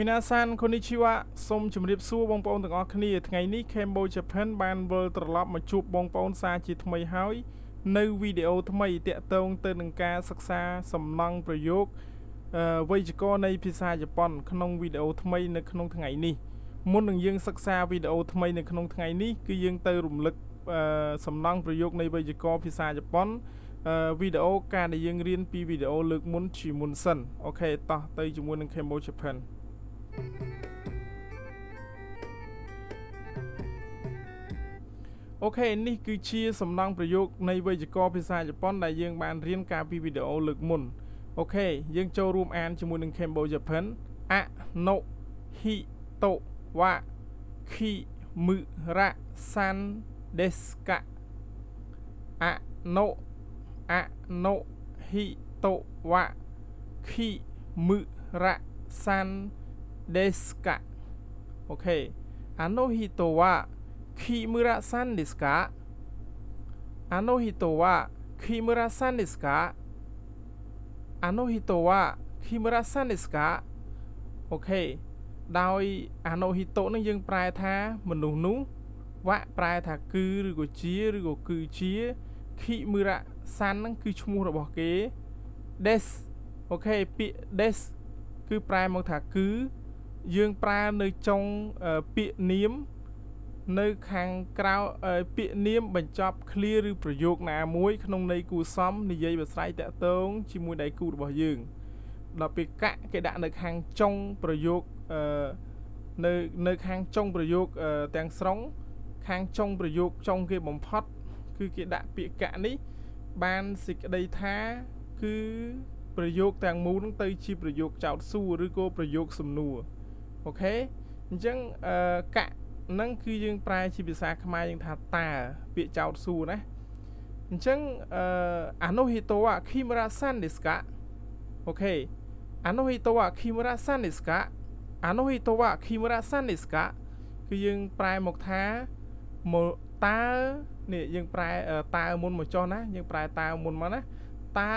មីណាសានកូនីឈីវ៉ាសូមជម្រាបសួរបងប្អូនទាំងអស់គ្នាថ្ងៃនេះ Cambo Japan បានវិលត្រឡប់មកជួបបងប្អូនសាជាថ្មីហើយ នៅវីដេអូថ្មីតាក់ទងទៅនឹងការសិក្សាសំណង់ប្រយោគវេយ្យាករណ៍នៃភាសាជប៉ុន ក្នុងវីដេអូថ្មីនៅក្នុងថ្ងៃនេះមុននឹងយើងសិក្សាវីដេអូថ្មីនៅក្នុងថ្ងៃនេះគឺយើងទៅរំលឹកសំណង់ប្រយោគនៃវេយ្យាករណ៍ភាសាជប៉ុនវីដេអូការដែលយើងរៀនពីវីដេអូលើកមុនជាមុនសិនokay តោះទៅជាមួយនឹង Cambo Japan okay នេះគឺជាសំណង់ប្រយោគនៃវេយ្យាករណ៍ភាសាជប៉ុនដែលយើងបានរៀនកាលពីវីដេអូលើកមុន okay យើងចូលរួមអានជាមួយនឹង Cambo Japan ano hito wa Kimura san desu ka អណូអណូហ៊ីតូវ៉ាខីមឺរ៉ាさんですか OK あの人は木村さんですかあの人は木村さんですかあの人は木村さんですかអូខេដោយអាណូហ៊ីតូនឹងយើងប្រែថាមនុស្សនោះវៈប្រែថាគឺឬក៏ជាឬក៏គឺជាខិមឺរ៉ាសាន់ហ្នឹងគឺឈ្មោះរបស់គេ des អូខេពាក្យ des គឺប្រែមកថាគឺ យើងប្រើនៅចុងពាក្យនាម នៅខាងក្រៅពាក្យនាមបញ្ចប់ clear ឬប្រយោគណាមួយក្នុងន័យគួសមនិយាយបស្រ័យតាក់ទងជាមួយដៃគូរបស់យើងដល់ពេលកៈគេដាក់នៅខាងចុងប្រយោគអឺនៅនៅខាងចុងប្រយោគទាំងស្រុង ខាងចុងប្រយោគចុងគេបំផុត គឺគេដាក់ពាក្យកៈនេះ បានសេចក្តីថាគឺប្រយោគទាំងមូលនឹងទៅជាប្រយោគចោតសួរឬក៏ប្រយោគសំណួរ អូខេអញ្ចឹងអឺកៈនឹងគឺយើងប្រែជាភាសាខ្មែរយើងថាតើពាក្យចោតសួរណាអញ្ចឹងអឺអានោះហេតូអាខីមរ៉ាសាន់ដេស្កាអូខេអានោះហេតូអាខីមរ៉ាសាន់ដេស្កាអានោះហេតូអាខីមរ៉ាសាន់ដេស្កាគឺយើងប្រែមកថាមកតើនេះយើងប្រែតើមុនមកចុះណាយើងប្រែតើមុនមកណាតើ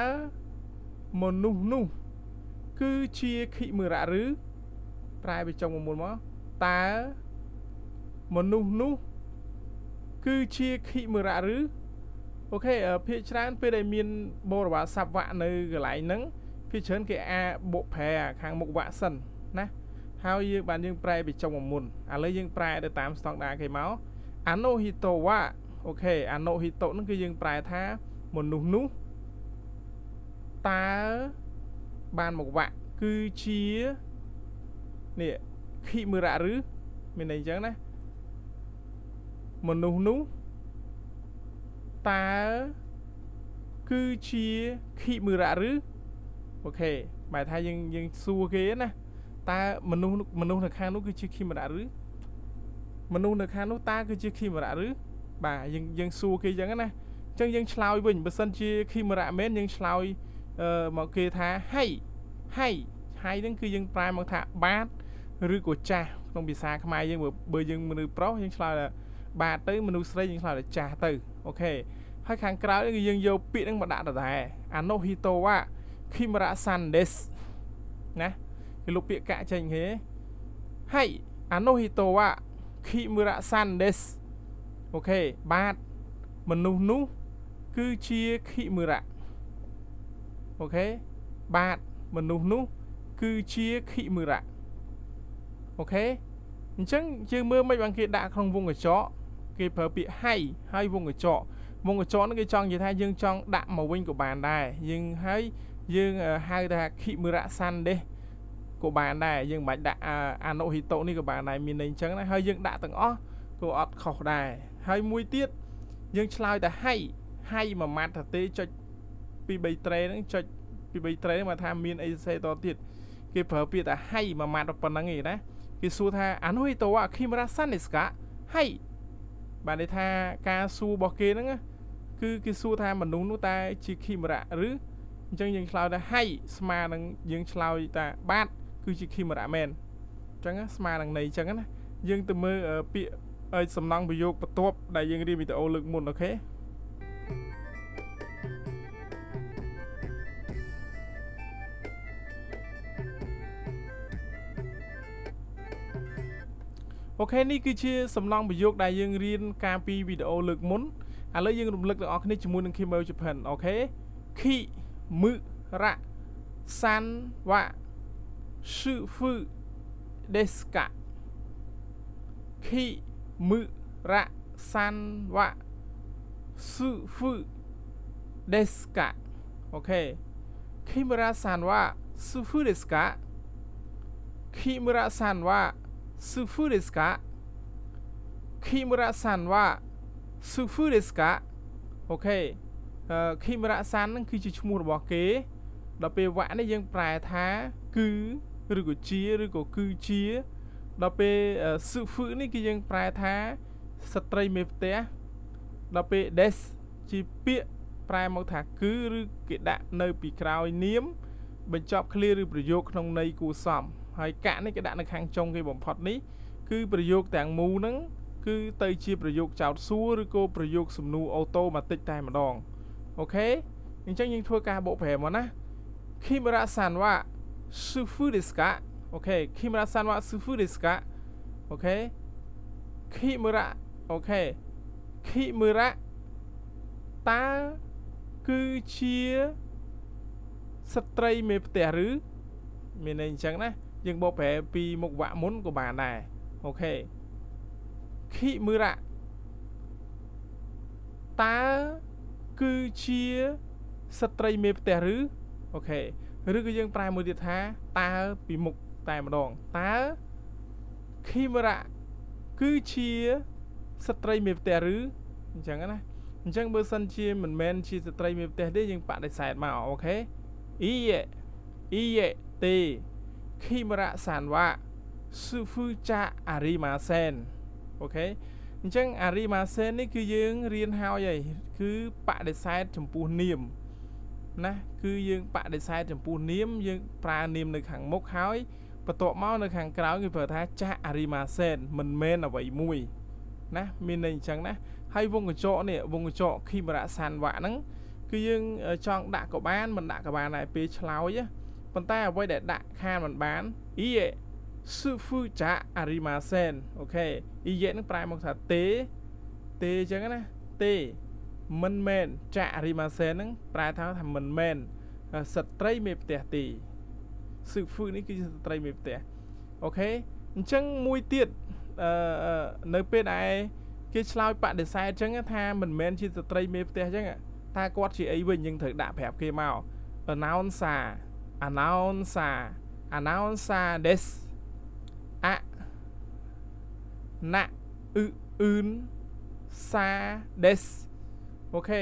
មនុស្សនោះគឺជាខិមរៈឬ ប្រែវាចុងមុនមកតើមនុស្សនោះ គឺជាខិមរៈឬអូខេភាគច្រើន ពេលដែលមានបរិវារស័ព្ទវៈនៅកន្លែងហ្នឹងភាគច្រើនគេអាបុកប្រែខាងមុខវៈសិនណាហើយយើងបានយើងប្រែពីចុងមុនឥឡូវយើងប្រែទៅតាមស្តង់ដារគេមកអាណូហ៊ីតូវ៉ាអូខេអាណូហ៊ីតូហ្នឹងគឺយើងប្រែថាមនុស្សនោះតើបានមកវាក់គឺជា នេះខិមរៈឬមានន័យអញ្ចឹងណាមនុស្សនោះតើគឺជាខិមរៈឬអូខេបែរថាយើងយើងសួរគេណាតើមនុស្សមនុស្សនៅខាងនោះគឺជាខិមរៈឬមនុស្សនៅខាងនោះតើគឺជាខិមរៈឬបាទយើងយើងសួរគេអញ្ចឹងណាអញ្ចឹងយើងឆ្លើយវិញបើសិនជាខិមរៈមែនយើងឆ្លើយអឺមកគេថាហៃហៃហៃហ្នឹងគឺយើងប្រែមកថាបាទ ឬក៏ចាស់ក្នុងភាសាខ្មែរយើងបើយើងមនុស្សប្រុសយើងឆ្លើយថាបាទទៅមនុស្សស្រីយើងឆ្លើយថាចាស់ទៅអូខេហើយខាងក្រៅគឺយើងយកពាក្យហ្នឹងមកដាក់ដដែលអាណូហ៊ីតូវ៉ាខីមរ៉ាសាន់ដេសណាគេលុបពាក្យកៈចេញគេហើយអាណូហ៊ីតូវ៉ាខីមរ៉ាសាន់ដេសអូខេបាទមនុស្សនោះគឺជាខីមរ៉ាokay បាទមនុស្សនោះគឺជា Kimura okay អញ្ចឹងយើងមើលមិនបានគេដាក់ក្នុងវងកញ្ចក់គេប្រើពាក្យហៃហើយវងកញ្ចក់វងកញ្ចក់ហ្នឹងគេចង់និយាយថាយើងចង់ដាក់មកវិញក៏បានដែរយើងហើយយើងហៅថា Kimura san desu ក៏បានដែរយើងមិនបាច់ដាក់ ano hito នេះក៏បានដែរមានន័យអញ្ចឹងណាហើយយើងដាក់ទាំងអស់ក៏អត់ខុសដែរហើយមួយទៀតយើងឆ្លើយតែហៃហៃមួយម៉ាត់ថាទេចុចពី3ត្រេហ្នឹងចុចពី3ត្រេមកថាមានអីសរសេរតទៀតគេប្រើពាក្យថាហៃមួយម៉ាត់ប៉ុណ្ណឹងឯណា គេសួរថាអានោះតោអាខីមរ៉ាសាន់នេះស្កាហៃបានន័យថាការសួររបស់គេហ្នឹងគឺគេសួរថាមនុស្សនោះតើជាខីមរ៉ាឬអញ្ចឹងយើងឆ្លើយថាហៃស្មើនឹងយើងឆ្លើយថាបាទគឺជាខីមរ៉ាមែនអញ្ចឹងស្មើនឹងន័យអញ្ចឹងណាយើងទៅមើលពាក្យសំណង់ប្រយោគបន្ទាប់ដែលយើងរៀនវីដេអូលើកមុន okay okay នេះគឺជាសំណង់ប្រយោគដែលយើងរៀនកាលពីវីដេអូលើកមុនឥឡូវយើងរំលឹកទាំងអស់គ្នាជាមួយនឹង Cambo Japan okay Kimura san wa shufu desu ka Kimura san wa shufu desu ka okay Kimura san wa shufu desu ka Kimura san wa shufu desu ka Kimura san wa shufu desu ka okayអឺខីមរ៉ាសានហ្នឹងគឺជាឈ្មោះរបស់គេដល់ពេលវ៉ាក់នេះយើងប្រែថាគឺឬក៏ជាឬក៏គឺជាដល់ពេលស៊ូហ្វឺនេះគឺយើងប្រែថាស្ត្រីមេផ្ទះដល់ពេល des ជាពាក្យប្រែមកថាគឺឬគេដាក់នៅពីក្រោយនាម បញ្ចប់ឃ្លាឬប្រយោគក្នុងន័យគួរសម ហើយកាក់នេះគេដាក់នៅខាងចុងគេបំផុតនេះគឺប្រយោគទាំងមូលហ្នឹងគឺទៅជាប្រយោគចោតសួរឬក៏ប្រយោគសំណួរ automatic តែម្ដង okay អញ្ចឹងយើងធ្វើការបកប្រែមកណា Kimura san wa shufu desu ka okay Kimura san wa shufu desu ka okay Kimura okay Kimura តើគឺជាស្ត្រីមេផ្ទះឬមានន័យអញ្ចឹងណា យើងបកប្រែពីមុខវគ្គមុនក៏បានដែរ okay Kimura តើគឺជាស្ត្រីមេផ្ទះឬ okay ឬក៏យើងប្រែមួយទៀតថាតើពីមុខតែម្ដងតើ Kimura គឺជាស្ត្រីមេផ្ទះឬអញ្ចឹងណាអញ្ចឹងបើសិនជាមិនមែនជាស្ត្រីមេផ្ទះទេយើងបដិសេធមក okayអ៊ីអ៊ីទេ ខីមរៈសានវ៉ាស៊ូហ្វឺចាអារីម៉ាសែនអូខេអញ្ចឹងអារីម៉ាសែននេះគឺយើងរៀនហើយហើយគឺបដិសេធចំពោះនាមណាគឺយើងបដិសេធចំពោះនាមយើងប្រើនាមនៅខាងមុខហើយបន្ទាប់មកនៅខាងក្រោយគេប្រើថាចាស់អារីម៉ាសែនមិនមែនអ្វីមួយណាមានន័យអញ្ចឹងណាហើយវងកញ្ចក់នេះវងកញ្ចក់ខីមរៈសានវ៉ាហ្នឹងគឺយើងចង់ដាក់ក៏បានមិនដាក់ក៏បានដែរពេលឆ្លើយណា ប៉ុន្តែអ្វីដែលដាក់ខានមិនបាន iie shufu ja arimasen okay iie នឹងប្រែមកថាទេទេអញ្ចឹងណាទេមិនមែន ja arimasen ហ្នឹងប្រែថាថាមិនមែនស្ត្រីមេផ្ទះទេ shufu នេះគឺជាស្ត្រីមេផ្ទះ okay អញ្ចឹងមួយទៀតអឺនៅពេលដែលគេឆ្លើយបដិសេធអញ្ចឹងថាមិនមែនជាស្ត្រីមេផ្ទះអញ្ចឹងតើគាត់ជាអីវិញយើងត្រូវដាក់ប្រាប់គេមក announcer announcer announcer des អណាអ៊ឺអ៊ឺនសា des អូខេ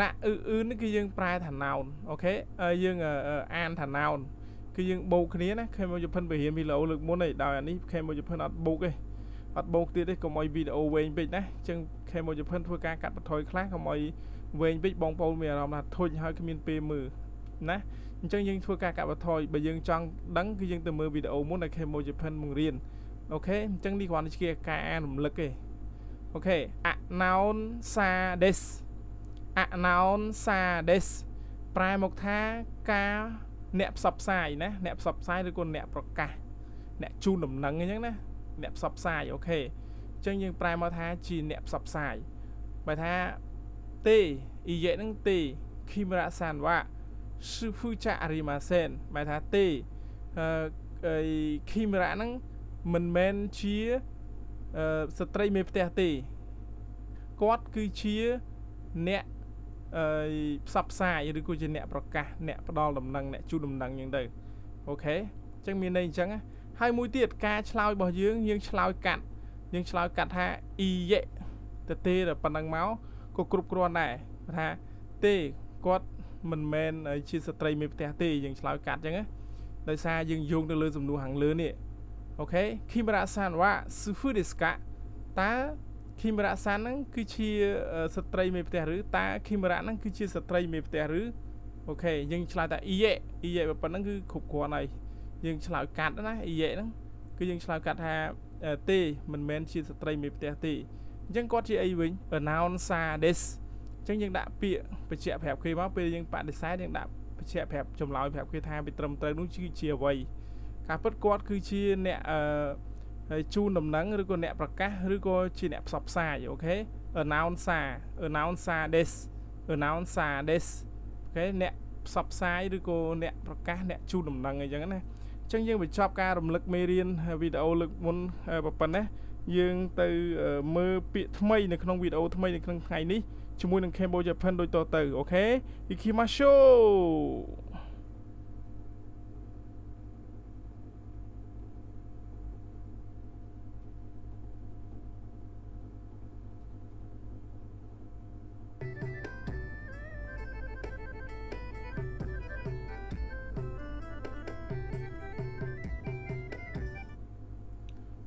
ណាអ៊ឺអ៊ឺននេះគឺយើងប្រែថា noun អូខេយើងអានថា noun គឺយើងបូកគ្នាណាខេមូជផិនបរៀនវីដេអូលើកមុនឯដោយអានេះខេមូជផិនអត់បូកទេអត់បូកទៀតទេកុំឲ្យវីដេអូវែងពេកណាអញ្ចឹងខេមូជផិនធ្វើការកាត់បន្ថយខ្លះកុំឲ្យវែងពេកបងប្អូនមានអារម្មណ៍ថាធុញហើយគ្មានពេលមើល ណាអញ្ចឹងយើងធ្វើការកាត់បន្ថយបើយើងចង់ដឹងគឺយើងទៅមើលវីដេអូមុនដែល Kemo Japan បង្រៀនអូខេអញ្ចឹងនេះគ្រាន់តែជាការអានរំលឹកទេអូខេ announcers announcers ប្រែមកថាការអ្នកផ្សព្វផ្សាយណាអ្នកផ្សព្វផ្សាយឬក៏អ្នកប្រកាសអ្នកជូនដំណឹងអញ្ចឹងណាអ្នកផ្សព្វផ្សាយអូខេអញ្ចឹងយើងប្រែមកថាជាអ្នកផ្សព្វផ្សាយបើថាទេអ៊ីយេហ្នឹងទេគីមរ៉ា សានវ៉ាស៊ឺហ្វឺចាអារីម៉ាសែនបែរថាទេអឺខីមរ៉ាហ្នឹងមិនមែនជាអឺស្ត្រីមេផ្ទះទេគាត់គឺជាអ្នកអឺផ្សព្វផ្សាយឬក៏ជាអ្នកប្រកាសអ្នកផ្ដល់ដំណឹងអ្នកជូនដំណឹងអញ្ចឹងទៅអូខេអញ្ចឹងមានន័យអញ្ចឹងហើយមួយទៀតការឆ្លើយរបស់យើងយើងឆ្លើយកាត់យើងឆ្លើយកាត់ថាអ៊ីយេទៅទេតែប៉ុណ្ណឹងមកក៏គ្រប់គ្រាន់ដែរថាទេគាត់ មិនមែនជាស្ត្រីមេផ្ទះទេយើងឆ្លើយកាត់អញ្ចឹងណាដោយសារយើងយោងទៅលើសំណួរខាងលើនេះអូខេគីមរ៉ាសានវ៉ាស៊ូហ្វឺដេស្កាតើគីមរ៉ាសានហ្នឹងគឺជាស្ត្រីមេផ្ទះឬតើគីមរ៉ាហ្នឹងគឺជាស្ត្រីមេផ្ទះឬokay យើងឆ្លើយថា iie iie ប៉ុណ្ណឹងគឺគ្រប់គ្រាន់ហើយយើងឆ្លើយកាត់ណាអ៊ីយេហ្នឹងគឺយើងឆ្លើយកាត់ថាទេមិនមែនជាស្ត្រីមេផ្ទះទេអញ្ចឹងគាត់ជាអីវិញ announcer desu ចឹងយើងដាក់ពាក្យបញ្ជាក់ប្រាប់គេមកពេលយើងបដិសេធយើងដាក់បញ្ជាក់ប្រាប់ចម្លើយប្រាប់គេថាវាត្រឹមត្រូវនោះគឺជាអ្វីការពិតគាត់គឺជាអ្នកអឺហើយជូនដំណឹងឬក៏អ្នកប្រកាសឬក៏ជាអ្នកផ្សព្វផ្សាយ okay announcer announcer des announcer des អូខេអ្នកផ្សព្វផ្សាយឬក៏អ្នកប្រកាសអ្នកជូនដំណឹងអីចឹងណាអញ្ចឹងយើងបញ្ចប់ការរំលឹកមេរៀនវីដេអូលើកមុនប៉ុណ្ណេះយើងទៅមើលពាក្យថ្មីនៅក្នុងវីដេអូថ្មីនៅក្នុងថ្ងៃនេះ ជាមួយនឹង Cambo Japan ដូចតទៅ okay Ikimasho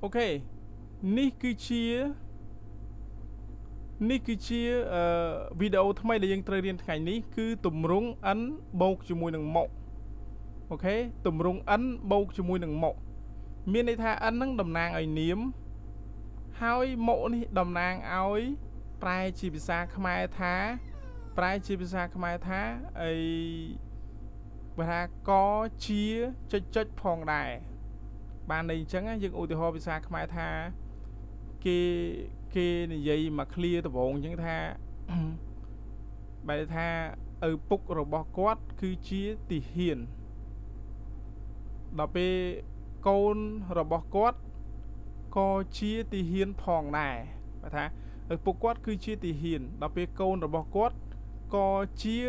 អូខេនេះគឺជា នេះគឺជាអឺវីដេអូថ្មីដែលយើងត្រូវរៀនថ្ងៃនេះគឺទម្រង់ n បូកជាមួយនឹងមកអូខេទម្រង់ n បូកជាមួយនឹងមកមានន័យថា n ហ្នឹងតំណាងឲ្យនាម ហើយមកនេះតំណាងឲ្យប្រែជាភាសាខ្មែរថា ប្រែជាភាសាខ្មែរថាអីបើថាកជាចុចចុចផងដែរបានន័យអញ្ចឹងយើងឧទាហរណ៍ភាសាខ្មែរថាគេ គេនិយាយមកឃ្លាដំបងអញ្ចឹងថាបែរថាឪពុករបស់គាត់គឺជាទីហ៊ានដល់ពេលកូនរបស់គាត់ក៏ជាទីហ៊ានផងដែរបើថាឪពុកគាត់គឺជាទីហ៊ានដល់ពេលកូនរបស់គាត់ក៏ជា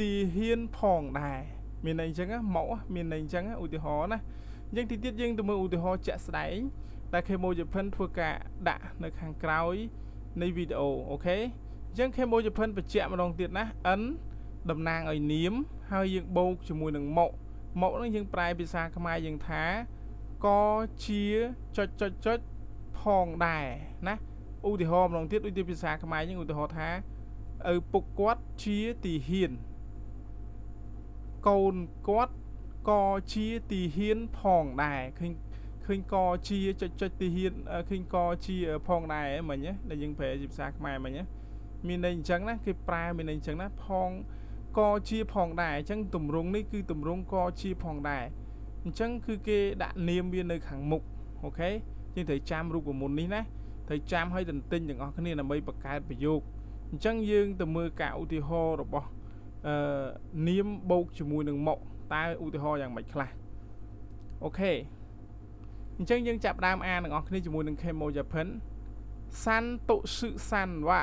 ទីហ៊ានផងដែរមានន័យអញ្ចឹងមកមានន័យអញ្ចឹងឧទាហរណ៍ណាអញ្ចឹងទីទៀតយើងទៅមើលឧទាហរណ៍ជាក់ស្ដែង ដែល Kemo Japan ធ្វើការដាក់នៅខាងក្រោយនៃវីដេអូអូខេអញ្ចឹង Kemo Japan បញ្ជាក់ម្ដងទៀតណា n តំណាងឲ្យនាម ហើយយើងបូកជាមួយនឹងមកមកហ្នឹងយើងប្រែភាសាខ្មែរយើងថាក៏ជាចុចចុចចុចផងដែរណាឧទាហរណ៍ម្ដងទៀតដូចជាភាសាខ្មែរយើងឧទាហរណ៍ថាឪពុកគាត់ជាទីហ៊ានកូនគាត់ក៏ជាទីហ៊ានផងដែរឃើញ ឃើញកជាចុចចុចទីហ៊ានឃើញកជាផងដែរមិញដែលយើងប្រែជាភាសាខ្មែរមិញមានន័យអញ្ចឹងណាគេប្រែមានន័យអញ្ចឹងណាផងកជាផងដែរអញ្ចឹងទម្រង់នេះគឺទម្រង់កជាផងដែរអញ្ចឹងគឺគេដាក់នាមវានៅខាងមុខអូខេយើងត្រូវចាំរូបមន្តនេះណាត្រូវចាំឲ្យទន្ទិញទាំងអស់គ្នាដើម្បីបង្កើតប្រយោគអញ្ចឹងយើងទៅមើលការឧទាហរណ៍របស់អឺនាមបូកជាមួយនឹងមកតើឧទាហរណ៍យ៉ាងម៉េចខ្លះអូខេ អញ្ចឹងយើងចាប់ដើមអានទាំងអស់គ្នាជាមួយនឹង Kemo Japan សាន់តុសុសាន់វ៉ា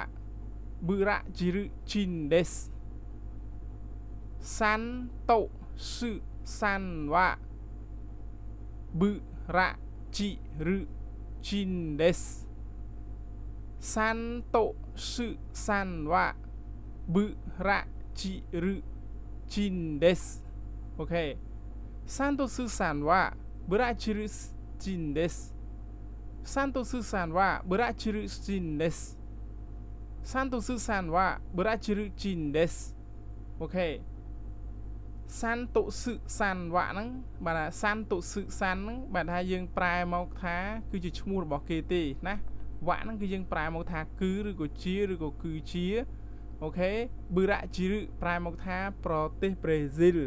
ប៊ឺរ៉ាជីរឹជីនដេសសាន់តុសុសាន់វ៉ាប៊ឺរ៉ាជីរឹជីនដេសសាន់តុសុសាន់វ៉ាប៊ឺរ៉ាជីរឹជីនដេសអូខេសាន់តុសុសា ន់វ៉ាប៊ឺរ៉ាជីរឹチンです。サントスさんはブラチルチンです。サントスさんはブラチルチンです OK សាន់តុសឹសាន់វៈហ្នឹងបាទថាសាន់តុសឹសាន់ហ្នឹងបាទថាយើងប្រែមកថាគឺជាឈ្មោះរបស់គេទេណាវៈហ្នឹងគឺយើងប្រែមកថាគឺឬក៏ជាឬក៏គឺជាអូខេប៊ឺរ៉ាជីរឹប្រែមកថាប្រទេសប្រេស៊ីល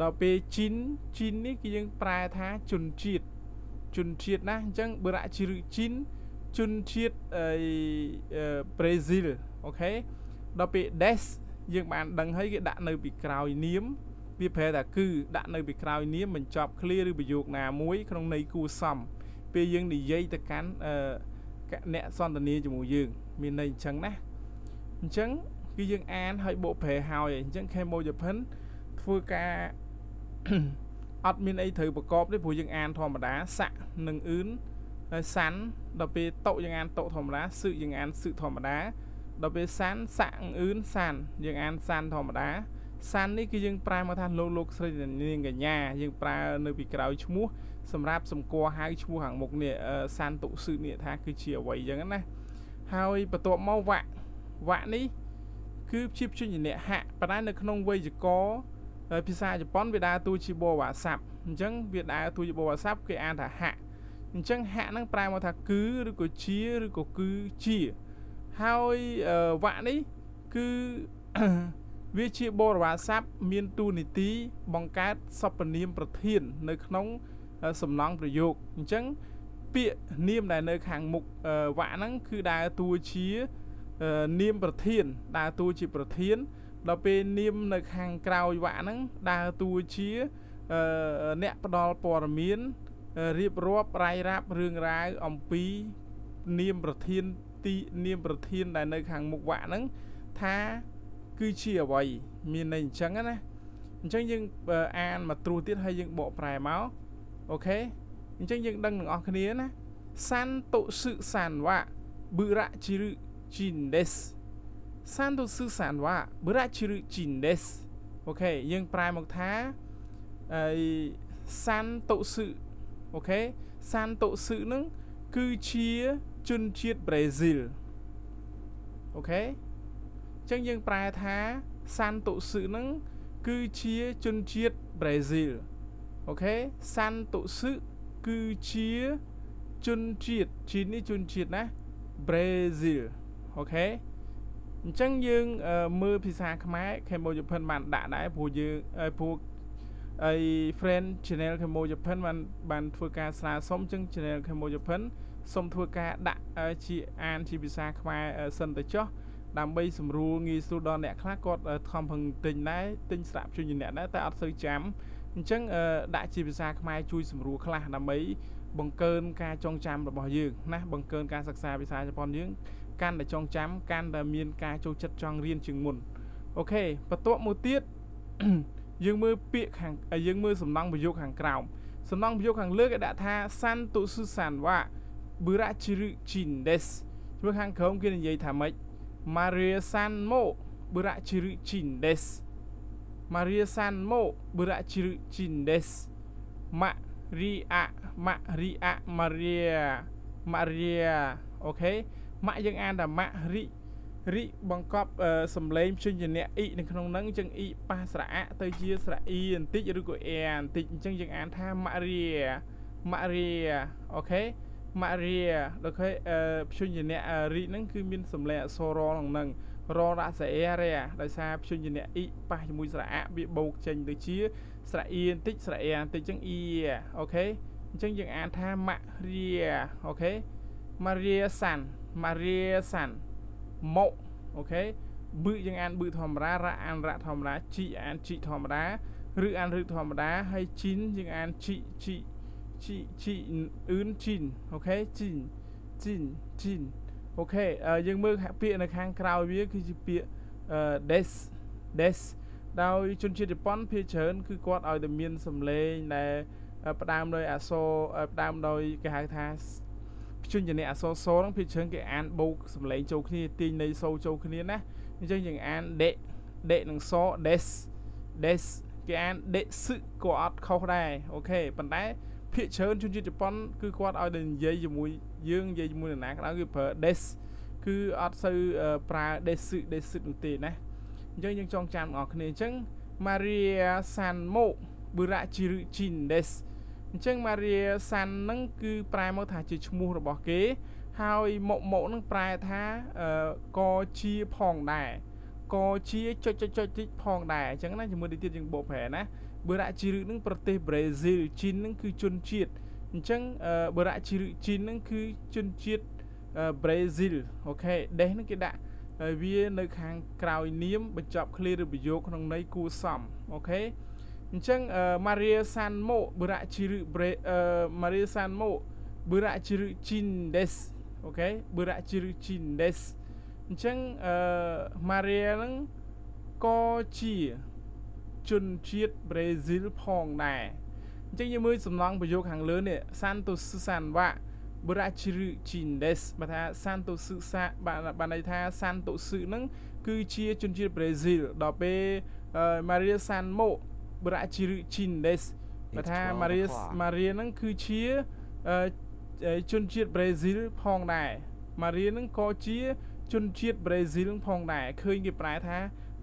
ដល់ពេលជីនជីននេះគឺយើងប្រែថាជនជាតិ ជនជាតិណាអញ្ចឹងបឺរ៉ាជីរឹជីនជនជាតិអីប្រេស៊ីលអូខេដល់ពេល des យើងបានដឹងហើយគេដាក់នៅពីក្រោយនាមវាប្រែថាគឺដាក់នៅពីក្រោយនាមបញ្ចប់ឃ្លាឬប្រយោគណាមួយក្នុងន័យគួសមពេលយើងនិយាយទៅកាន់អឺអ្នកសន្ទនាជាមួយយើង មានន័យអញ្ចឹងណាអញ្ចឹងគឺយើងអានហើយបកប្រែហើយអញ្ចឹង Kemo Japan ធ្វើការ អត់មានអីត្រូវប្រកបទេព្រោះយើងអានធម្មតាស័កនិងអឿនហើយសាន់ដល់ពេលតុយើងអានតុធម្មតាសឹកយើងអានសឹកធម្មតាដល់ពេលសាន់ស័កអឿនសាន់យើងអានសាន់ធម្មតាសាន់នេះគឺយើងប្រើមកថាលោកលោកស្រីនាងកញ្ញាយើងប្រើនៅពីក្រោយឈ្មោះសម្រាប់សម្គាល់ហៅឈ្មោះខាងមុខនេះសាន់តុសឹកនេះថាគឺជាអ្វីអញ្ចឹងណាហើយបន្ទាប់មកវ៉ាក់វ៉ាក់នេះគឺជាព្យញ្ជនៈហៈប៉ុន្តែនៅក្នុងវេយ្យាករណ៍ ភាសាជប៉ុនវាដើរតួជាបវ៉ាស័ព្ទអញ្ចឹងវាដើរតួជាបវ៉ាស័ព្ទគេអានថាហៈអញ្ចឹងហៈហ្នឹងប្រែមកថាគឺឬក៏ជាឬក៏គឺជាហើយវ៉ាក់នេះគឺវាជាបរិវារស័ព្ទមានតួនាទីបង្កើតសព្វនាមប្រធាន នៅក្នុងសំណង់ប្រយោគអញ្ចឹងពាក្យនាមដែលនៅខាងមុខវ៉ាក់ហ្នឹងគឺដើរតួជានាមប្រធានដើរតួជាប្រធាន ដល់ពេលនាមនៅខាងក្រោយវ៉ាក់ហ្នឹងដើរតួជាអ្នកផ្ដល់ព័ត៌មានរៀបរាប់រាយរាប់រឿងរ៉ាវអំពីនាមប្រធានទីនាមប្រធានដែលនៅខាងមុខវ៉ាក់ហ្នឹងថាគឺជាអ្វីមានន័យអញ្ចឹងណាអញ្ចឹងយើងអានមកត្រួសទៀតហើយយើងបកប្រែមកអូខេអញ្ចឹងយើងដឹងទាំងអស់គ្នាណាサントスさんはブラジルじんです サントスさんはブラジルじんです OK យើងប្រែមកថាអី サントス OK サントス នឹងគឺជាជនជាតិប្រេស៊ីល OK អញ្ចឹងយើងប្រែថា サントス នឹងគឺជាជនជាតិប្រេស៊ីលOK サントス គឺជាជនជាតិជាតិនេះជនជាតិណាប្រេស៊ីល OK អញ្ចឹងយើងមើលភាសាខ្មែរ Cambodia Japan បានដាក់ដែរព្រោះយើងព្រោះអី friend channel Cambodia Japan បានបានធ្វើការស្នើសុំអញ្ចឹង channel Cambodia Japan សូមធ្វើការដាក់ជាអានជាភាសាខ្មែរសិនទៅចុះដើម្បីសម្រួលងាយស្រួលដល់អ្នកខ្លះគាត់ខំប្រឹងទិញដែរទិញស្រាប់ជួយអ្នកដែរតែអត់សូវចាំអញ្ចឹងដាក់ជាភាសាខ្មែរជួយសម្រួលខ្លះដើម្បីបង្កើនការចងចាំរបស់យើងណាបង្កើនការសិក្សាភាសាជប៉ុនយើង កាន់តែចងចាំកាន់តែមានការចូលចិត្តចង់រៀនជាងមុនអូខេបន្ទាប់មួយទៀតយើងមើលពាក្យខាងយើងមើលសំណង់ប្រយោគខាងក្រោមសំណង់ប្រយោគខាងលើគេដាក់ថាសាន់តុសុសានវ៉ាប៊ឺរ៉ាជីរឺជីនដេសមើលខាងក្រោមគេនិយាយថាម៉េច Maria Sanmo berakhir cindes Maria Sanmo berakhir cindes Maria Maria Maria Maria អូខេ ម៉ាក់យើងអានថាម៉ាក់រីរីបង្កប់សំឡេងព្យញ្ជនៈអ៊ីនៅក្នុងហ្នឹងអញ្ចឹងអ៊ីប៉ះស្រអាក់ទៅជាស្រអ៊ីបន្តិចឬក៏អែបន្តិចអញ្ចឹងយើងអានថាម៉ារីម៉ារីអូខេម៉ារីដល់ឃើញអឺព្យញ្ជនៈរីហ្នឹងគឺមានសំឡេងអក្សររក្នុងហ្នឹងររសអេរ៉ាដោយសារព្យញ្ជនៈអ៊ីប៉ះជាមួយស្រអាក់វាបូកចេញទៅជាស្រអ៊ីបន្តិចស្រអែបន្តិចអញ្ចឹងអ៊ីអូខេអញ្ចឹងយើងអានថាម៉ារីអូខេម៉ារីសាន់ ម៉ារីសាន់មកអូខេប៊ឺយើងអានប៊ឺធម្មតារ៉ាអានរ៉ាធម្មតាជីអានជីធម្មតាឬអានឬធម្មតាហើយជីនយើងអានជីជីជីជីអ៊ឺនជីនអូខេជីនជីនជីនអូខេយើងមើលពាក្យនៅខាងក្រៅវាគឺជាពាក្យ des des ដោយជនជាតិជប៉ុនភាគច្រើនគឺគាត់ឲ្យតែមានសម្លេងដែលផ្ដើមដោយអក្សរផ្ដើមដោយគេហៅថា ព្យញ្ជនៈអក្សរសូហ្នឹងភាគច្រើនគេអានបូកសម្លេងចូលគ្នាទាញន័យសូចូលគ្នាណាអញ្ចឹងយើងអាន de de និងស des des គេអាន de សឹក៏អត់ខុសដែរអូខេប៉ុន្តែភាគច្រើនជនជាតិជប៉ុនគឺគាត់ឲ្យតែនិយាយជាមួយយើងនិយាយជាមួយនរណាក៏ដោយគឺប្រើ des គឺអត់សូវប្រើ des des នោះទេណាអញ្ចឹងយើងចងចាំបងប្អូនគ្នាអញ្ចឹង Maria Sanmo Burachiru Chin des អញ្ចឹង Maria San ហ្នឹងគឺប្រែមកថាជាឈ្មោះរបស់គេ ហើយមកមកហ្នឹងប្រែថាកជាផងដែរកជាចុចចុចចុចតិចផងដែរអញ្ចឹងណាជាមួយទៅទៀតយើងបកប្រែណាបឺរ៉ាជីរឹនឹងប្រទេសប្រេស៊ីលជីននឹងគឺជនជាតិអញ្ចឹងបឺរ៉ាជីរឹជីននឹងគឺជនជាតិប្រេស៊ីលអូខេដេសនឹងគេដាក់វានៅខាងក្រោយនាមបញ្ចប់ clear ឬប្រយោគក្នុងន័យគួសមអូខេ អញ្ចឹង Maria Sanmo បឺរ៉ាជីរឹ Maria Sanmo បឺរ៉ាជីរឹជីនដេសអូខេបឺរ៉ាជីរឹជីនដេសអញ្ចឹង Maria ហ្នឹងក៏ជាជនជាតិប្រេស៊ីលផងដែរអញ្ចឹងយើងមើលសំណង់ប្រយោគខាងលើនេះ Santos Sanwa Brachiru Chindes បើថា Santos Sa បានន័យថា Santos ហ្នឹងគឺជាជនជាតិប្រេស៊ីលដល់ពេល Maria Sanmo Brachiru Chindes បើថា Maria Maria ហ្នឹងគឺជាជនជាតិប្រេស៊ីលផងដែរ Maria ហ្នឹងក៏ជាជនជាតិប្រេស៊ីលផងដែរឃើញគេប្រែថា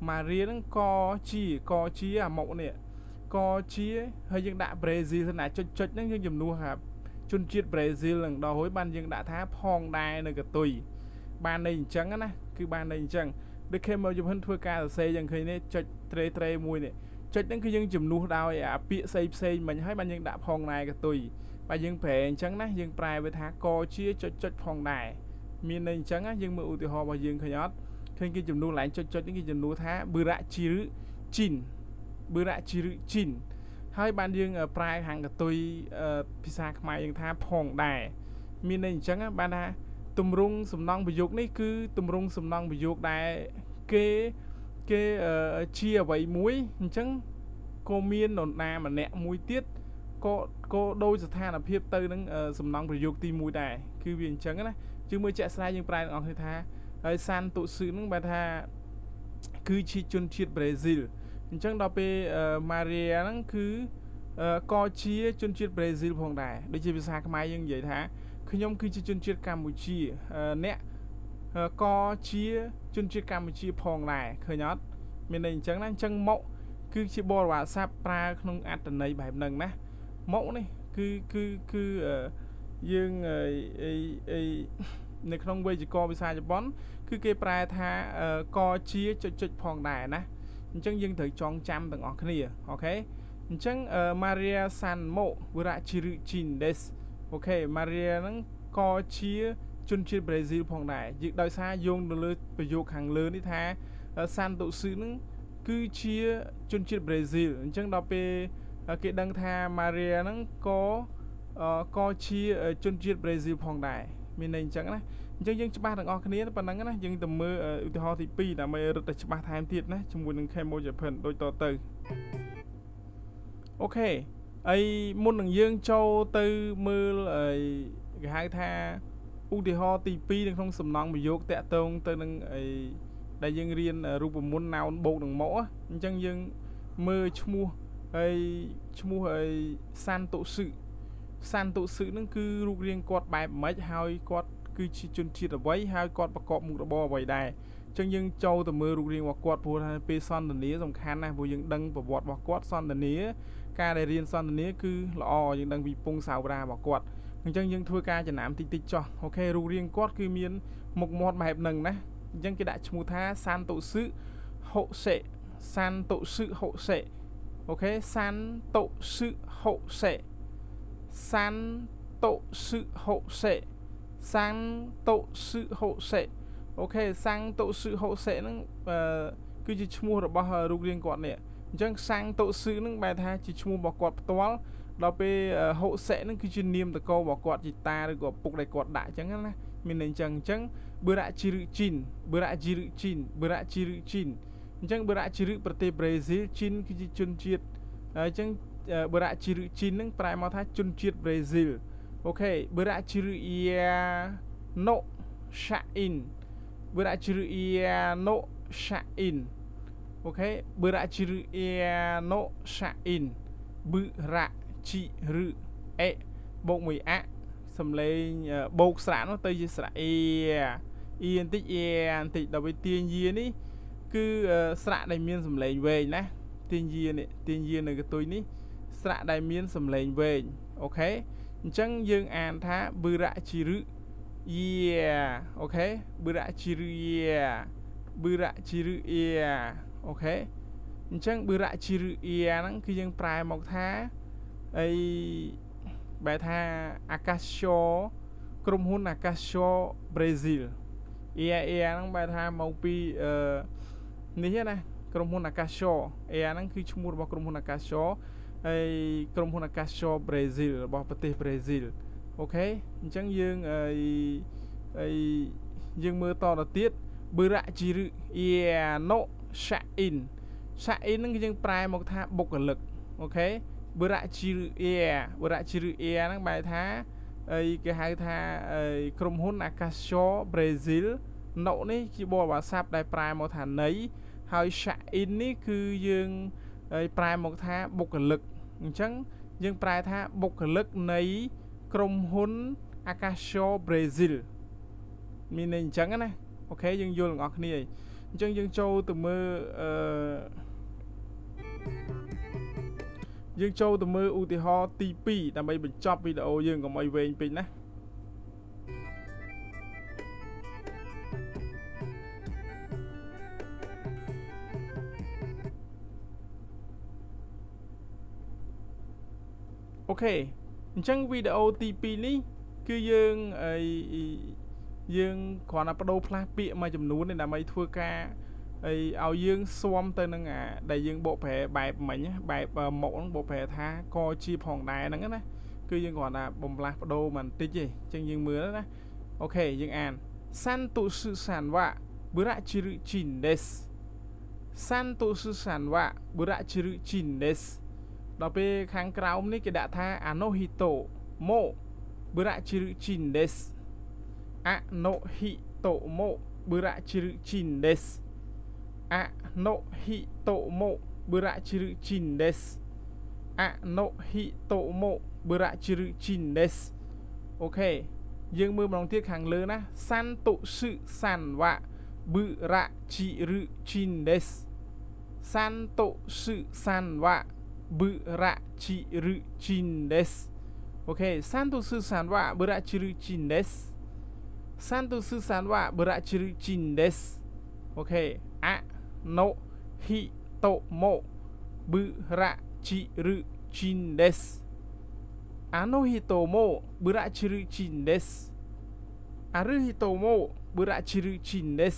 ម៉ារីហ្នឹងកជាកជាអាមុខនេះកជាហើយយើងដាក់ប្រេស៊ីលណាចុចចុចហ្នឹងយើងជំនួសថាជនជាតិប្រេស៊ីលហ្នឹងដល់ហើយបានយើងដាក់ថាផងដែរនៅកតុយបានន័យអញ្ចឹងណាគឺបានន័យអញ្ចឹងដូចគេមកជំហិនធ្វើការសរសេរយ៉ាងឃើញនេះចុចត្រេត្រេមួយនេះ ចុចហ្នឹងគឺយើងជំនួសដោយអាពាក្យផ្សេងផ្សេងមិញហើយបានយើងដាក់ផងដែរកតុយបើយើងប្រែអញ្ចឹងណាយើងប្រែវាថាកជាចុចចុចផងដែរមានន័យអញ្ចឹងណាយើងមើលឧទាហរណ៍របស់យើងឃើញអត់ឃើញគេចំនួនឡើងចុចចុចនេះគេចំនួនថាបឺរ៉ាជីរជីនបឺរ៉ាជីរជីនហើយបានយើងប្រែខាងកតុយភាសាខ្មែរយើងថាផងដែរមានន័យអញ្ចឹងបានថាទម្រង់សំណង់ប្រយោគនេះគឺទម្រង់សំណង់ប្រយោគដែលគេ គេជាអ្វីមួយអញ្ចឹងក៏មាននរណាម្នាក់មួយទៀតក៏ក៏ដោយស្ថានភាពទៅនឹងសំណង់ប្រយោគទី1ដែរគឺវាអញ្ចឹងណាជឿមើលជាក់ស្ដែងយើងប្រែទាំងអស់គ្នាថាហើយសានតុស៊ឺហ្នឹងបែរថាគឺជាជនជាតិប្រេស៊ីលអញ្ចឹងដល់ពេលម៉ារីយ៉ាហ្នឹងគឺក៏ជាជនជាតិប្រេស៊ីលផងដែរដូចជាភាសាខ្មែរយើងនិយាយថាខ្ញុំគឺជាជនជាតិកម្ពុជាអ្នក ក៏ជាជនជាតិកម្ពុជាផងដែរឃើញអត់មានន័យអញ្ចឹងណាអញ្ចឹងមកគឺជាបរិវារស័ព្ទប្រើក្នុងអត្តន័យបែបហ្នឹងណាមកនេះគឺគឺគឺយើងអីអីនៅក្នុងវេយ្យាករណ៍ភាសាជប៉ុនគឺគេប្រែថាកជាចុចចុចផងដែរណាអញ្ចឹងយើងត្រូវចងចាំទាំងអស់គ្នាអូខេអញ្ចឹង Maria Sanmo Virachiru Chindes អូខេ Maria ហ្នឹងក៏ជា ជនជាតិប្រេស៊ីលផងដែរយើងដោយសារយោងទៅលើប្រយោគខាងលើនេះថា Santosu ហ្នឹងគឺជាជនជាតិប្រេស៊ីលអញ្ចឹងដល់ពេលគេដឹងថា Maria ហ្នឹងក៏ក៏ជាជនជាតិប្រេស៊ីលផងដែរមានន័យអញ្ចឹងណាអញ្ចឹងយើងច្បាស់ទាំងអស់គ្នាប៉ុណ្ណឹងណាយើងទៅមើលឧទាហរណ៍ទី2ដើម្បីរត់ទៅច្បាស់ថែមទៀតណាជាមួយនឹង Camo Japan ដូចតទៅអូខេអីមុននឹងយើងចូលទៅមើលអីគេហៅថា ឧទាហរណ៍ទី2នៅក្នុងសំណង់ប្រយោគតាក់ទងទៅនឹងអីដែលយើងរៀនរូបមន្ត noun បូកនឹងមកអញ្ចឹងយើងមើលឈ្មោះហើយឈ្មោះអីសានតុសឺសានតុសឺនឹងគឺរូបរាងគាត់បែបម៉េចហើយគាត់គឺជាជនជាតិអ្វីហើយគាត់ប្រកបមុខរបរអ្វីដែរអញ្ចឹងយើងចូលទៅមើលរូបរាងរបស់គាត់ព្រោះថាពេលសន្ទនាសំខាន់ណាស់ព្រោះយើងដឹងប្រវត្តិរបស់គាត់សន្ទនាការដែលរៀនសន្ទនាគឺល្អយើងដឹងពីពងសាវតារបស់គាត់អញ្ចឹងយើងធ្វើការចំណាំតិចតិចចោះ OK រូបរាងគាត់គឺមានមុខមាត់បែបហ្នឹងណាអញ្ចឹងគេដាក់ឈ្មោះថា サントスホセ サントスホセ OK サントスホセ サントスホセ サントスホセ OK サントスホセ ហ្នឹងអឺគឺជាឈ្មោះរបស់រូបរាងគាត់នេះអញ្ចឹងសាំងតុស៊ឺហ្នឹងបែរថាជាឈ្មោះរបស់គាត់ផ្ទាល់ ដល់ពេលហូសេហ្នឹងគឺជានាមតកោរបស់គាត់ជាតាឬក៏ពុកដែលគាត់ដាក់អញ្ចឹងណាមានន័យអញ្ចឹងអញ្ចឹងបឺរ៉ាជីរឹជីនបឺរ៉ាជីរឹជីនបឺរ៉ាជីរឹជីនអញ្ចឹងបឺរ៉ាជីរឹប្រទេសប្រេស៊ីលជីនគឺជាជនជាតិអញ្ចឹងបឺរ៉ាជីរឹជីនហ្នឹងប្រែមកថាជនជាតិប្រេស៊ីល Ok, Beracriano Shain. Beracriano Shain. Ok, Beracriano Shain. បឺរ៉ាជី ឬអេបូកមួយអាសំលេងបូកស្រៈនោះទៅជាស្រៈអេអ៊ីបន្តិចអេបន្តិចដល់វាទាញយានេះគឺស្រៈដែលមានសំលេងវែងណាទាញយានេះទាញយានៅកតុយនេះស្រៈដែលមានសំលេងវែងOK អញ្ចឹងយើងអានថា ブラジルエアー OK ブラジルエアー ブラジルエアー OK អញ្ចឹង ブラジルエアー ហ្នឹងគឺយើងប្រែមកថា អីបែរថាអាកាសោក្រុមហ៊ុនអាកាសោប្រេស៊ីល エアー ហ្នឹងបែរថាមកពីអឺនេះណាក្រុមហ៊ុនអាកាសោ AIA ហ្នឹងគឺឈ្មោះរបស់ក្រុមហ៊ុនអាកាសោហើយក្រុមហ៊ុនអាកាសចរប្រេស៊ីលរបស់ប្រទេសប្រេស៊ីលអូខេអញ្ចឹងយើងអីអីយើងមើលតទៅទៀតបឺរ៉ាជីរឺអ៊ីណូសាអ៊ីនសាអ៊ីនហ្នឹងយើងប្រែមកថាបុគ្គលិកអូខេ បឺរ៉ាជីរឺអ៊ីបឺរ៉ាជីរឺអ៊ីហ្នឹងបែរថាអីគេហៅថាអីក្រុមហ៊ុនអាកាសចរប្រេស៊ីលណូនេះជាបរិបទស័ព្ទដែលប្រែមកថាណីហើយសាអ៊ីននេះគឺយើងហើយប្រែមកថាបុគ្គលិកអញ្ចឹងយើងប្រែថាបុគ្គលិកនៃក្រុមហ៊ុន Acacio Brazil មានន័យអញ្ចឹងណាអូខេយើងយល់ទាំងអស់គ្នាអញ្ចឹងយើងចូលទៅមើលអឺ យើងចូលទៅមើលឧទាហរណ៍ទី2ដើម្បីបញ្ចប់វីដេអូយើងកុំឲ្យវែងពេកណាអូខេអអញ្ចឹងវីដេអូទី2នេះ គឺយើងអីយើងគ្រាន់តែបដូរផ្លាស់ពាក្យមួយចំនួនដើម្បីធ្វើការ អីឲ្យយើងស៊ាំទៅនឹងអាដែលយើងបកប្រែបែបមិញបែបមុខហ្នឹងបកប្រែថាក៏ជាផងដែរហ្នឹងណាគឺយើងគ្រាន់តែបំលាស់បដូរបន្តិចទេអញ្ចឹងយើងមើលណាអូខេយើងអាន Santosu Sanwa Burachiru Chindes Santosu Sanwa Burachiru Chindes ដល់ពេលខាងក្រោមនេះគេដាក់ថា Anohito Mo Burachiru Chindes Anohito Mo Burachiru Chindes Anohito Mo Burachiru Chindes Anohito Mo Burachiru Chindes អូខេយើងមើលម្ដងទៀតខាងលើណាសាន់តុសឹសាន់វ៉ាប៊ឺរ៉ាជីរឹជីនដេសសាន់តុសឹសាន់វ៉ាប៊ឺរ៉ាជីរឹជីនដេសអូខេសាន់តុសឹសាន់វ៉ាប៊ឺរ៉ាជីរឹជីនដេសសាន់តុសឹសាន់វ៉ាប៊ឺរ៉ាជីរឹជីនដេសអូខេអា ណូហ៊ីតូម៉ូប៊ឺរ៉ាជីរឺជីនដេសអាណូហ៊ីតូម៉ូប៊ឺរ៉ាជីរឺជីនដេសអារឺហ៊ីតូម៉ូប៊ឺរ៉ាជីរឺជីនដេស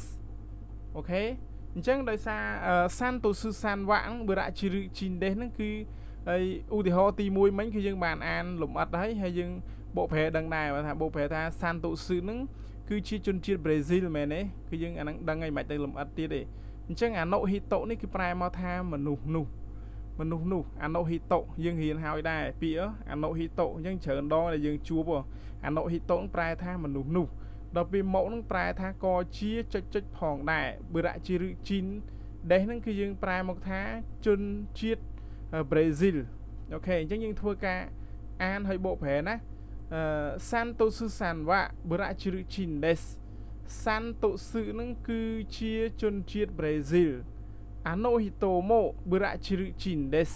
អូខេអញ្ចឹងដោយសារសាន់តូស៊ឺសានវ៉ាងបឺរ៉ាជីរឺជីនដេសហ្នឹងគឺហើយឧទាហរណ៍ទី1មិញគឺយើងបានអានលំអិតហើយហើយយើងបកប្រែដឹងដែរបើថាបកប្រែថាសាន់តូស៊ឺហ្នឹងគឺជាជនជាតិប្រេស៊ីលមែនទេគឺយើងអាហ្នឹងដឹងហើយមិនបាច់ទៅលំអិតទៀតទេ អញ្ចឹងអាណូហ៊ីតូនេះគឺប្រែមកថាមនុស្សនោះមនុស្សនោះអាណូហ៊ីតូយើងរៀនហើយដែរពាក្យអាណូហ៊ីតូអញ្ចឹងច្រើនដងដែលយើងជួបអាណូហ៊ីតូប្រែថាមនុស្សនោះដល់ពេលមកនឹងប្រែថាក៏ជាចុចចុចផងដែរបឺរ៉ាជីឬជីនដេសហ្នឹងគឺយើងប្រែមកថាជនជាតិប្រេស៊ីលអូខេអញ្ចឹងយើងធ្វើការអានឲ្យបកប្រែណាអឺសាន់តូស៊ឺសាន់វ៉ាបឺរ៉ាជីឬជីនដេស សាន់តូស៊ឺហ្នឹងគឺជាជនជាតិប្រេស៊ីលអាណូហ៊ីតូម៉ូបឺរ៉ាជីរជីនដេស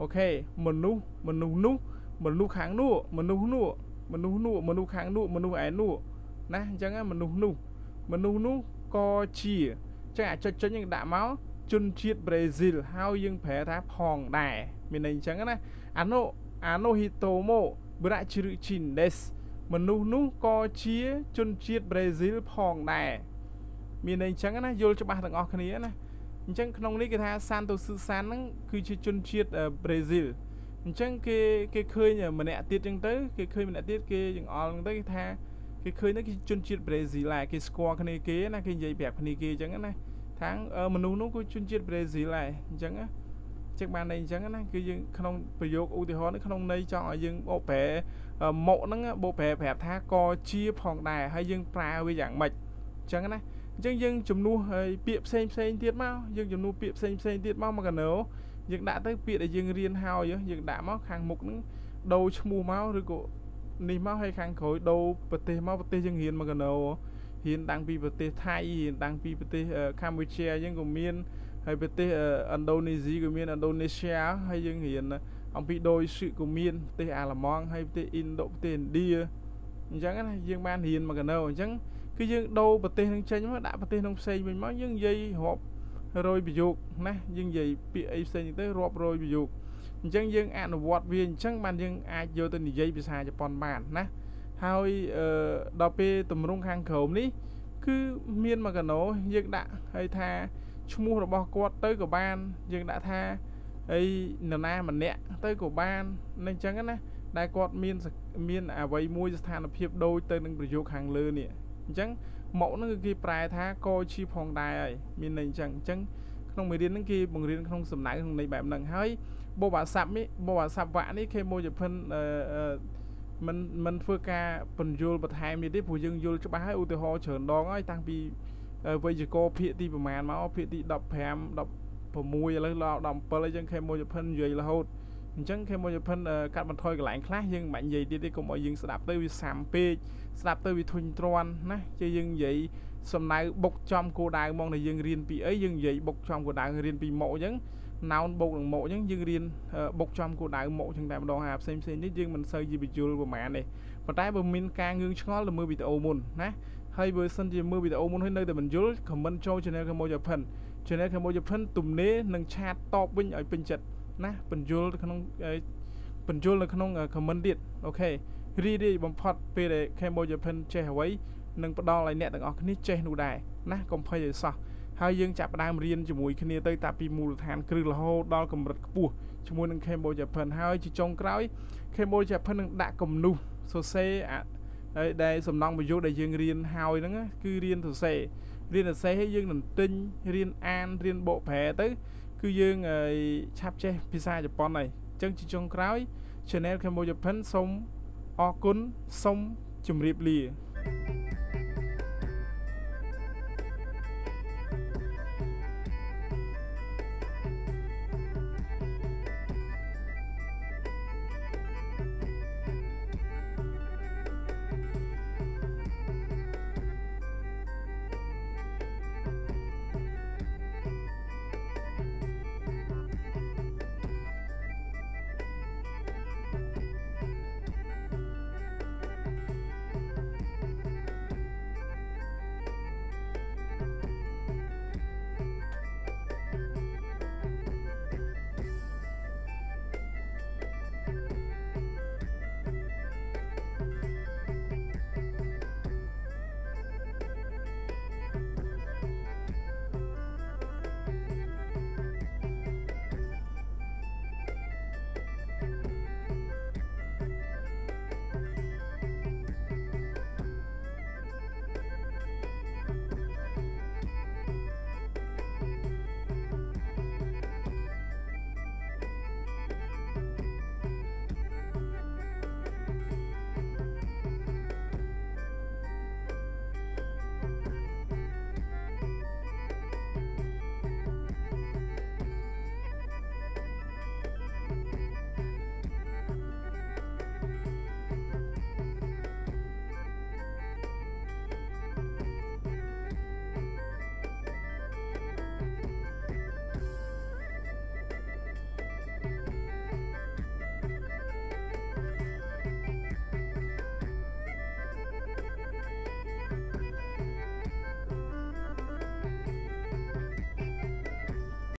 អូខេមនុស្សមនុស្សនោះមនុស្សខាងនោះមនុស្សនោះមនុស្សនោះមនុស្សខាងនោះមនុស្សឯនោះណាអញ្ចឹងមនុស្សនោះមនុស្សនោះក៏ជាចឹងអាចុចចុចយើងដាក់មកជនជាតិប្រេស៊ីលហើយយើងប្រែថាផងដែរមានន័យអញ្ចឹងណាអាណូអាណូហ៊ីតូម៉ូបឺរ៉ាជីរជីនដេស មនុស្សនោះក៏ជាជនជាតិប្រេស៊ីលផងដែរមានន័យអញ្ចឹងណាយល់ច្បាស់ទាំងអស់គ្នាណាអញ្ចឹងក្នុងនេះគេថាសានតូស៊ឺសានហ្នឹងគឺជាជនជាតិប្រេស៊ីលអញ្ចឹងគេគេឃើញម្នាក់ទៀតអញ្ចឹងទៅគេឃើញម្នាក់ទៀតគេចង្អល់ហ្នឹងទៅគេថាគេឃើញហ្នឹងគេជនជាតិប្រេស៊ីលដែរគេស្គាល់គ្នាគេណាគេនិយាយប្រាប់គ្នាគេអញ្ចឹងណាថាងមនុស្សនោះគឺជនជាតិប្រេស៊ីលដែរអញ្ចឹងណាចឹងបានន័យអញ្ចឹងណាគឺយើងក្នុងប្រយោគឧទាហរណ៍នេះក្នុងន័យចង់ឲ្យយើងបកប្រែ មកហ្នឹងបកប្រែប្រាប់ថាក៏ជាផងដែរហើយយើងប្រើវាយ៉ាងម៉េចអញ្ចឹងណាអញ្ចឹងយើងជំនួសហើយពាក្យផ្សេងផ្សេងទៀតមកយើងជំនួសពាក្យផ្សេងផ្សេងទៀតមកមកកណោយើងដាក់ទៅពាក្យដែលយើងរៀនហើយយើងដាក់មកខាងមុខហ្នឹងដូរឈ្មោះមកឬក៏នេះមកហើយខាងក្រោយដូរប្រទេសមកប្រទេសយើងរៀនមកកណោរៀនតាំងពីប្រទេសថៃរៀនតាំងពីប្រទេសកម្ពុជាយើងក៏មានហើយប្រទេសឥណ្ឌូនេស៊ីក៏មានឥណ្ឌូនេស្យាហើយយើងរៀន អំពីដូយសឹកក៏មានប្រទេសអាល្លឺម៉ង់ហើយប្រទេសអ៊ីណ្ឌូប្រទេសឥណ្ឌាអញ្ចឹងណាយើងបានរៀនមកកណោអញ្ចឹងគឺយើងដូរប្រទេសនឹងចេញមកដាក់ប្រទេសនឹងផ្សេងវិញមកយើងនិយាយរាប់រយប្រយោគណាយើងនិយាយពាក្យអីផ្សេងទៅរាប់រយប្រយោគអញ្ចឹងយើងអនុវត្តវាអញ្ចឹងបានយើងអាចយកទៅនិយាយភាសាជប៉ុនបានណាហើយអឺដល់ពេលតម្រង់ខាងក្រោមនេះ គឺមានមួយកណោយើងដាក់ហើយថាឈ្មោះរបស់គាត់ទៅក៏បាន យើងដាក់ថា អីនរណាម្នាក់ទៅក៏បាននឹងអញ្ចឹងណាដែលគាត់មានមានអវ័យមួយស្ថានភាពដូចទៅនឹងប្រយោគខាងលើនេះអញ្ចឹងមកហ្នឹងគឺគេប្រែថាកជាផងដែរហើយមានន័យអញ្ចឹងអញ្ចឹងក្នុងមេរៀនហ្នឹងគេបង្រៀនក្នុងសំណៅក្នុងន័យបែបហ្នឹងហើយបបអាស័ព្ទនេះបបអាស័ព្ទវៈនេះគេមកជាភិនអឺមិនមិនធ្វើការបញ្យលបន្ថែមនេះទេព្រោះយើងយល់ច្បាស់ហើយឧទាហរណ៍ច្រើនដងហើយតាំងពីវេយ្យាករណ៍ភាគទីប្រមាណមកភាគទី15 16ឥឡូវដល់17អញ្ចឹងខេមកជាភិននិយាយរហូតអញ្ចឹងខេមកជាភិនកាត់បន្ថយកន្លែងខ្លះយើងមិនបាច់និយាយទៀតទេកុំឲ្យយើងស្ដាប់ទៅវាសាំពេកស្ដាប់ទៅវាធុញទ្រាន់ណាជាយើងនិយាយសំណៅបុកចំគោដៅមកដែលយើងរៀនពីអីយើងនិយាយបុកចំគោដៅរៀនពីមកអញ្ចឹងណោនបុកនឹងមកអញ្ចឹងយើងរៀនបុកចំគោដៅមកអញ្ចឹងតែម្ដងហើយផ្សេងផ្សេងនេះយើងមិនសូវយីបញ្យលប្រហែលទេប៉ុន្តែបើមានការងឿងឆ្ងល់ទៅមើលវីដេអូមុនណាហើយបើសិនជាមើលវីដេអូមុនហើយនៅតែមិនយល់ comment ចូល channel Kamoja Pen channel Kamoja Pen ទំនេរនិងឆាតតបវិញឲ្យពេញចិត្តណាបញ្យលក្នុងបញ្យល់នៅក្នុង comment ទៀតអូខេរីរីបំផុតពេលដែល Cambodia Japan ចេះអ្វីនឹងផ្ដល់ឲ្យអ្នកទាំងអស់គ្នាចេះនោះដែរណាកុំភ័យឲ្យសោះហើយយើងចាប់ផ្ដើមរៀនជាមួយគ្នាទៅតាពីមូលដ្ឋានគ្រឹះរហូតដល់កម្រិតខ្ពស់ជាមួយនឹង Cambodia Japan ហើយជាចុងក្រោយ Cambodia Japan នឹងដាក់គំនូសសរសេរហើយដែលសំណង់ប្រយោគដែលយើងរៀនហើយហ្នឹងគឺរៀនសរសេរ រៀនសរសេរឲ្យយើងនឹងទិញរៀនអានរៀនបកប្រែទៅ គឺយើងឆាប់ចេះភាសាជប៉ុនហើយអញ្ចឹងជាចុងក្រោយ Channel Cambodia Japan សូមអរគុណសូមជម្រាបលា